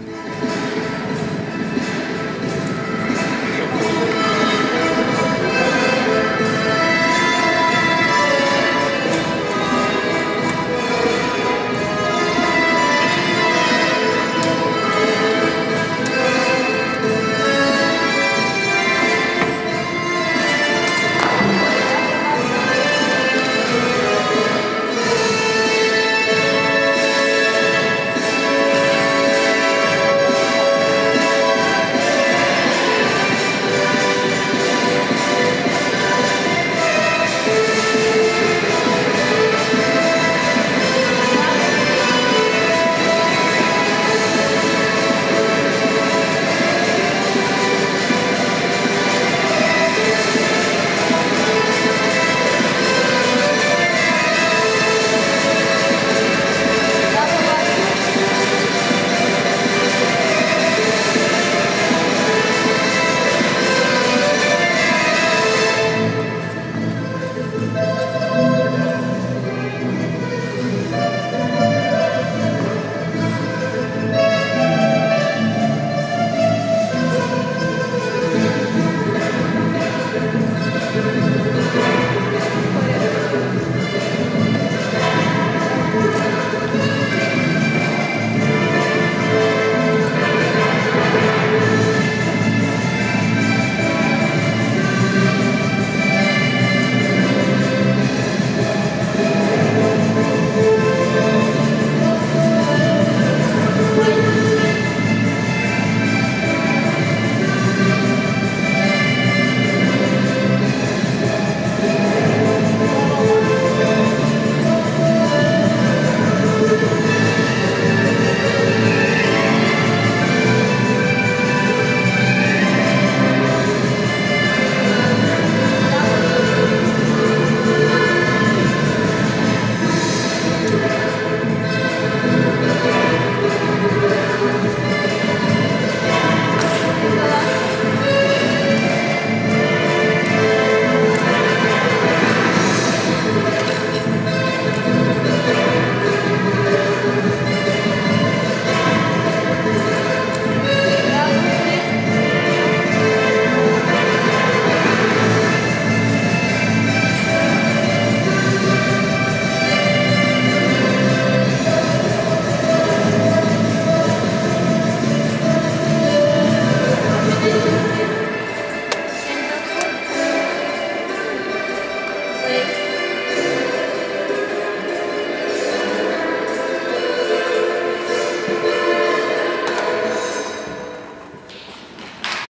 Amen.